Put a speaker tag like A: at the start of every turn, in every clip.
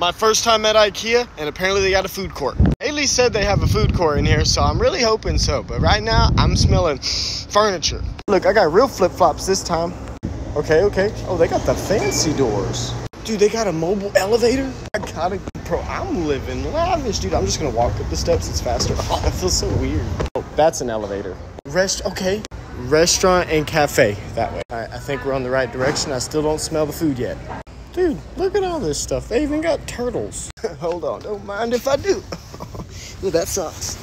A: My first time at IKEA, and apparently they got a food court. Haley said they have a food court in here, so I'm really hoping so. But right now, I'm smelling furniture. Look, I got real flip flops this time. Okay, okay. Oh, they got the fancy doors. Dude, they got a mobile elevator? I gotta, bro, I'm living lavish, dude. I'm just gonna walk up the steps, it's faster. Oh, that feels so weird. Oh, that's an elevator. Rest, okay. Restaurant and cafe, that way. I think we're on the right direction. I still don't smell the food yet. Dude, look at all this stuff. They even got turtles. Hold on, don't mind if I do. Ooh, that sucks.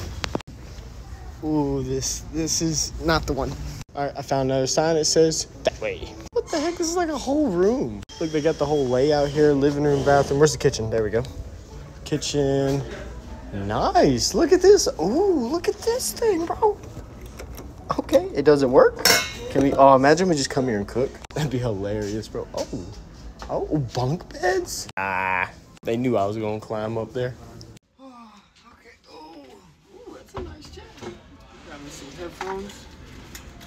A: Ooh, this this is not the one. All right, I found another sign. It says that way. What the heck? This is like a whole room. Look, they got the whole layout here. Living room, bathroom. Where's the kitchen? There we go. Kitchen. Nice. Look at this. Ooh, look at this thing, bro. Okay, it doesn't work. Can we? Oh, imagine we just come here and cook. That'd be hilarious, bro. Oh. Oh, bunk beds? Ah, they knew I was gonna climb up there. Oh, okay. Oh, ooh, that's a nice chair. Grabbing some headphones.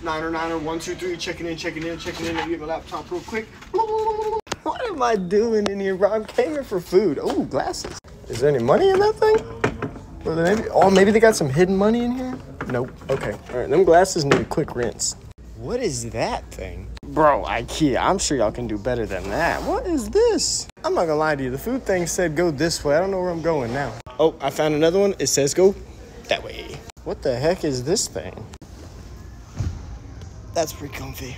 A: Niner, niner, one, two, three, checking in, checking in, checking in. Let me get my laptop real quick. What am I doing in here, bro? I came here for food. Oh, glasses. Is there any money in that thing? Or maybe, oh, maybe they got some hidden money in here? Nope. Okay. All right, them glasses need a quick rinse. What is that thing? Bro, IKEA, I'm sure y'all can do better than that. What is this? I'm not gonna lie to you. The food thing said go this way. I don't know where I'm going now. Oh, I found another one. It says go that way. What the heck is this thing? That's pretty comfy.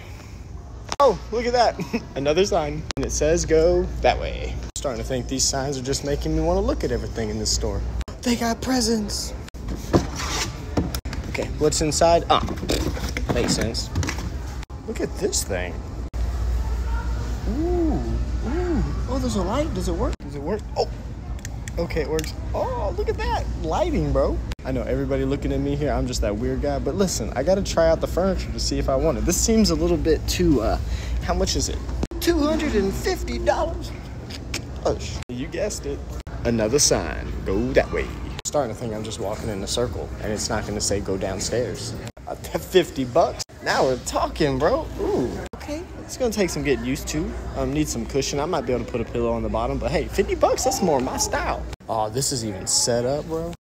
A: Oh, look at that. Another sign. And it says go that way. I'm starting to think these signs are just making me want to look at everything in this store. They got presents. Okay, what's inside? Ah, makes sense. Look at this thing. Ooh, ooh. Oh, there's a light. Does it work? Does it work? Oh, okay, it works. Oh, look at that lighting, bro. I know everybody looking at me here. I'm just that weird guy. But listen, I gotta try out the furniture to see if I want it. This seems a little bit too. uh How much is it? Two hundred and fifty dollars. Gosh, you guessed it. Another sign. Go that way. Starting to think I'm just walking in a circle, and it's not gonna say go downstairs. Uh, 50 bucks. Now we're talking, bro. Ooh, okay. It's gonna take some getting used to. Um, need some cushion. I might be able to put a pillow on the bottom, but hey, 50 bucks, that's more my style. Oh, this is even set up, bro.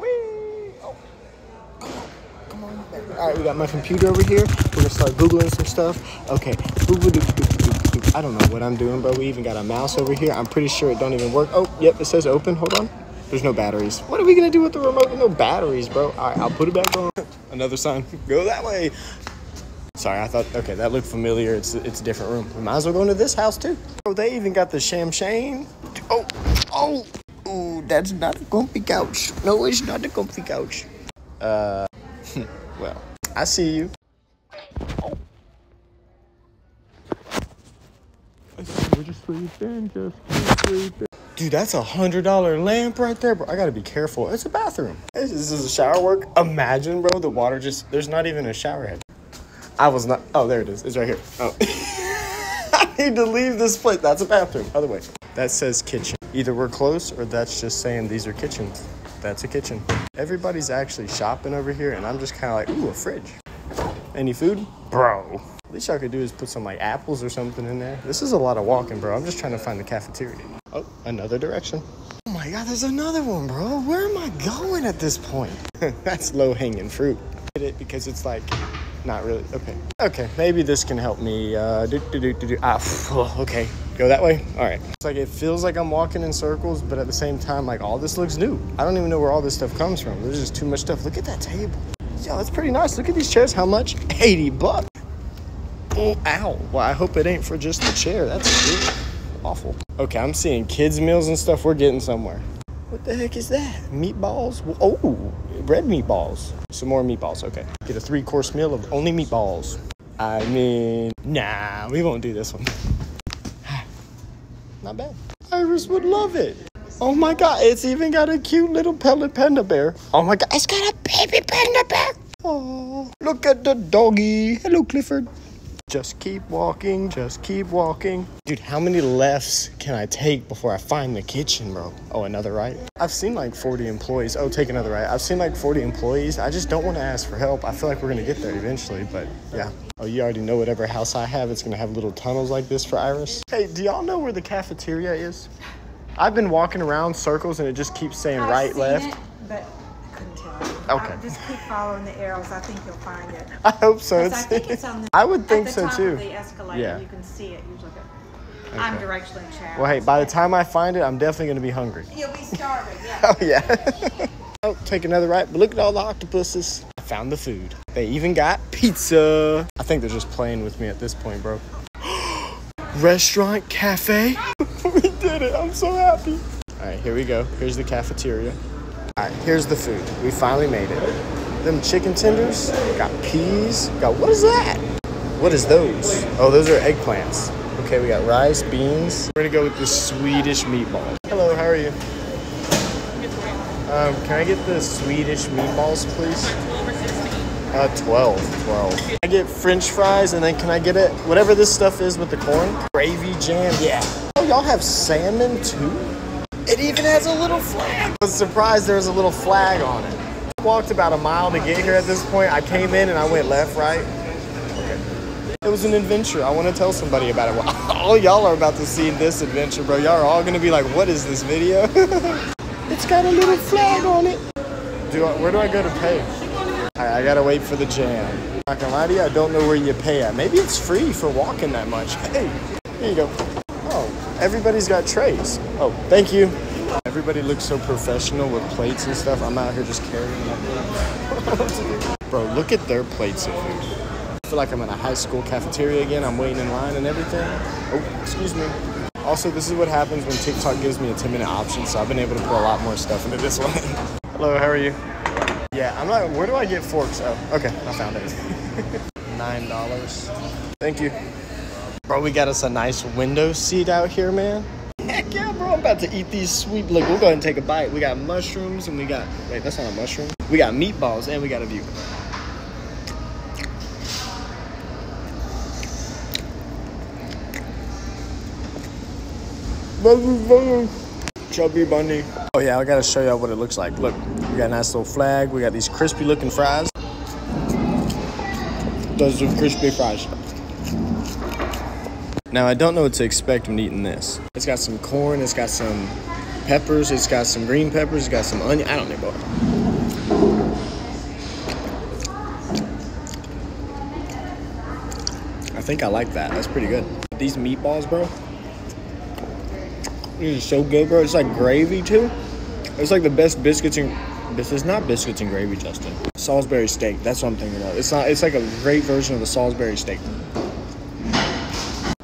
A: Oh. Come on, come on. All right, we got my computer over here. We're gonna start Googling some stuff. Okay, I don't know what I'm doing, bro. We even got a mouse over here. I'm pretty sure it don't even work. Oh, yep, it says open. Hold on. There's no batteries. What are we gonna do with the remote with no batteries, bro? All right, I'll put it back on. Another sign. Go that way. Sorry, I thought, okay, that looked familiar. It's it's a different room. We might as well go into this house too. Oh, they even got the sham Oh, oh, oh, that's not a comfy couch. No, it's not a comfy couch. Uh, well, I see you. Dude, that's a hundred dollar lamp right there, bro. I gotta be careful. It's a bathroom. This is a shower work. Imagine, bro, the water just there's not even a shower head. I was not oh there it is. It's right here. Oh. I need to leave this place. That's a bathroom. Other way. That says kitchen. Either we're close or that's just saying these are kitchens. That's a kitchen. Everybody's actually shopping over here, and I'm just kind of like, ooh, a fridge. Any food? Bro. Least I could do is put some like apples or something in there. This is a lot of walking, bro. I'm just trying to find the cafeteria. Oh, another direction. Oh my god, there's another one, bro. Where am I going at this point? That's low hanging fruit. Did it because it's like not really. Okay. Okay, maybe this can help me. Uh, do, do, do, do. Ah, okay. Go that way? All right. It's like it feels like I'm walking in circles, but at the same time, like all this looks new. I don't even know where all this stuff comes from. There's just too much stuff. Look at that table. Yo, that's pretty nice. Look at these chairs. How much? 80 bucks. Oh, ow. Well, I hope it ain't for just the chair. That's really awful. Okay, I'm seeing kids' meals and stuff. We're getting somewhere. What the heck is that? Meatballs? Oh, red meatballs. Some more meatballs. Okay. Get a three course meal of only meatballs. I mean, nah, we won't do this one. Not bad. Iris would love it. Oh my god, it's even got a cute little pellet panda bear. Oh my god, it's got a baby panda bear. Oh, look at the doggy. Hello, Clifford. Just keep walking, just keep walking. Dude, how many lefts can I take before I find the kitchen, bro? Oh, another right? I've seen like 40 employees. Oh, take another right. I've seen like 40 employees. I just don't want to ask for help. I feel like we're going to get there eventually, but yeah. Oh, you already know whatever house I have, it's going to have little tunnels like this for Iris. Hey, do y'all know where the cafeteria is? I've been walking around circles and it just keeps saying
B: I've
A: right, left.
B: It, but
A: Okay.
B: I- just keep following the arrows. I think you'll find it.
A: I hope so.
B: I think it's on the.
A: I would think
B: at the
A: so
B: top
A: too.
B: Of the escalator,
A: Yeah.
B: you can see it usually. But I'm
A: Okay.
B: directionally challenged.
A: Well, hey, by the time I find it, I'm definitely gonna be hungry.
B: you'll be starving. Yeah.
A: Oh yeah. oh, take another right. But look at all the octopuses. I found the food. They even got pizza. I think they're just playing with me at this point, bro. Restaurant cafe. we did it. I'm so happy. All right, here we go. Here's the cafeteria. Here's the food. We finally made it. Them chicken tenders. Got peas. Got what is that? What is those? Oh, those are eggplants. Okay, we got rice, beans. We're gonna go with the Swedish meatball. Hello, how are you? Um, can I get the Swedish meatballs, please? Uh, 12. 12. Can I get french fries and then can I get it, whatever this stuff is with the corn? Gravy jam, yeah. Oh, y'all have salmon too? It even has a little flag. I was surprised there was a little flag on it. Walked about a mile to get here at this point. I came in and I went left, right. It was an adventure. I want to tell somebody about it. Well, all y'all are about to see this adventure, bro. Y'all are all gonna be like, what is this video? it's got a little flag on it. Do I, where do I go to pay? Alright, I gotta wait for the jam. Not gonna lie to you, I don't know where you pay at. Maybe it's free for walking that much. Hey, here you go. Everybody's got trays. Oh, thank you. Everybody looks so professional with plates and stuff. I'm out here just carrying. Bro, look at their plates of food. I feel like I'm in a high school cafeteria again. I'm waiting in line and everything. Oh, excuse me. Also, this is what happens when TikTok gives me a 10 minute option, so I've been able to put a lot more stuff into this one. Hello, how are you? Yeah, I'm not. Where do I get forks? Oh, okay, I found it. Nine dollars. Thank you. Bro, we got us a nice window seat out here, man. Heck yeah, bro. I'm about to eat these sweet. Look, we'll go ahead and take a bite. We got mushrooms and we got. Wait, that's not a mushroom. We got meatballs and we got a view. Chubby bunny. Oh yeah, I gotta show y'all what it looks like. Look, we got a nice little flag. We got these crispy looking fries. Those are crispy fries. Now I don't know what to expect when eating this. It's got some corn, it's got some peppers, it's got some green peppers, it's got some onion. I don't know. I think I like that. That's pretty good. These meatballs, bro. These are so good, bro. It's like gravy too. It's like the best biscuits and this is not biscuits and gravy, Justin. Salisbury steak. That's what I'm thinking of. It's not. It's like a great version of the Salisbury steak.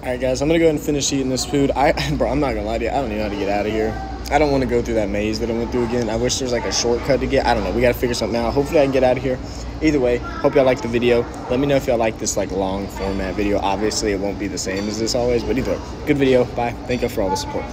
A: All right, guys. I'm gonna go ahead and finish eating this food. I, bro, I'm not gonna lie to you. I don't even know how to get out of here. I don't want to go through that maze that I went through again. I wish there was like a shortcut to get. I don't know. We gotta figure something out. Hopefully, I can get out of here. Either way, hope y'all liked the video. Let me know if y'all like this like long format video. Obviously, it won't be the same as this always, but either way, good video. Bye. Thank y'all for all the support.